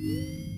Yeah.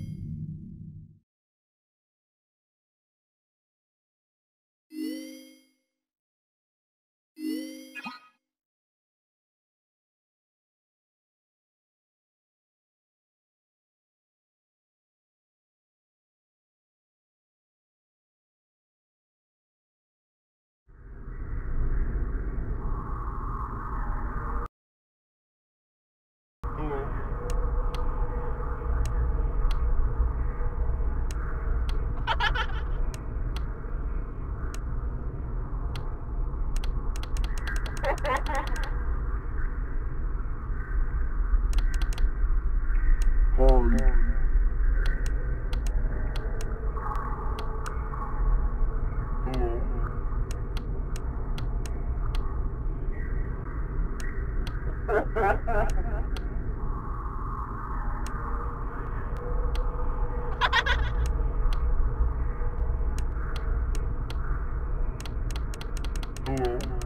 Hello.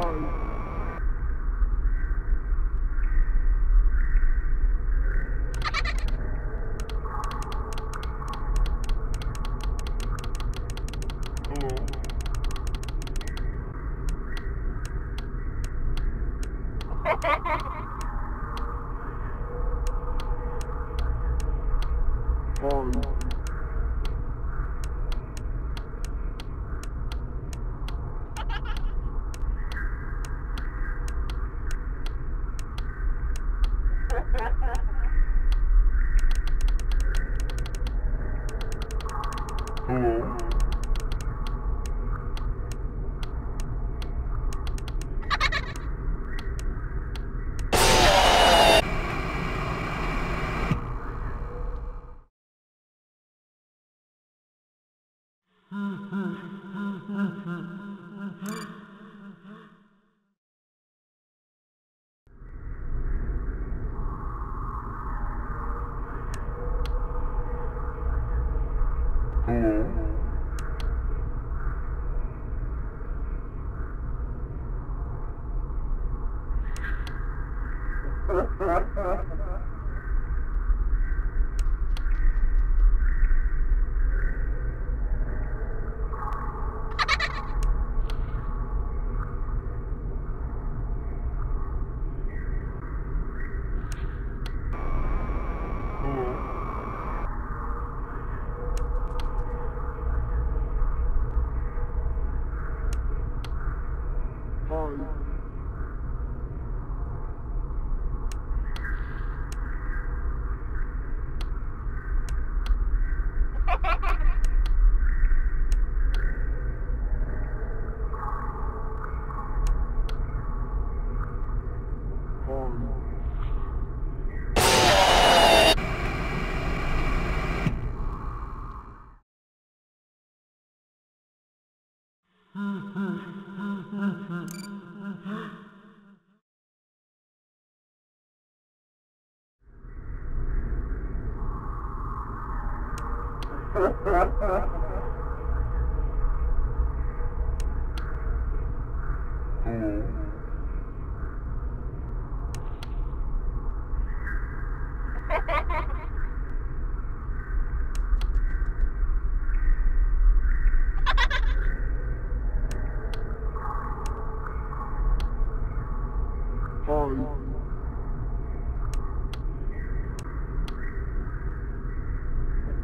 phone. Hello. Phone. Uhum. nữa Ha ha ha. Mm-hmm.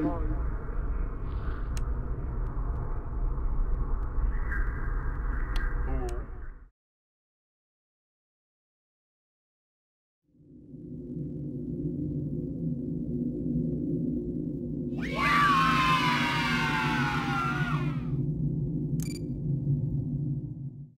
time.